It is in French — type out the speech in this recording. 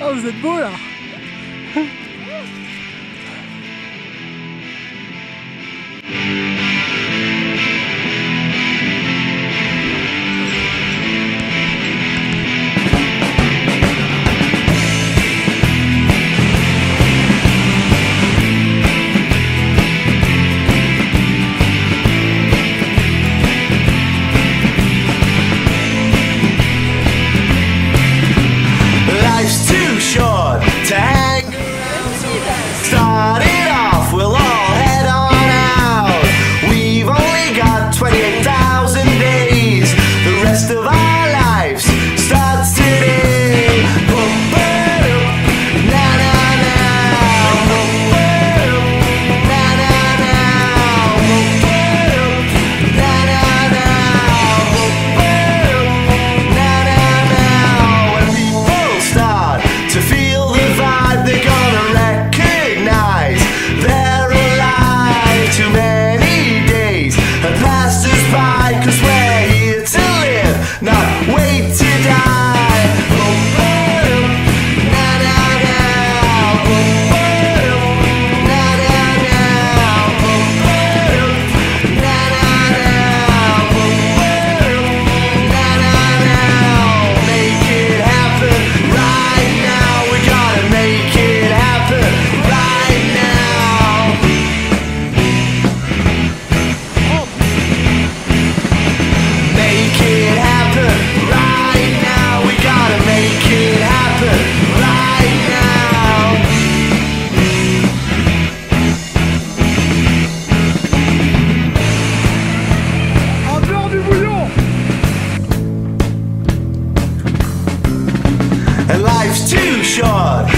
Oh, vous êtes beau là short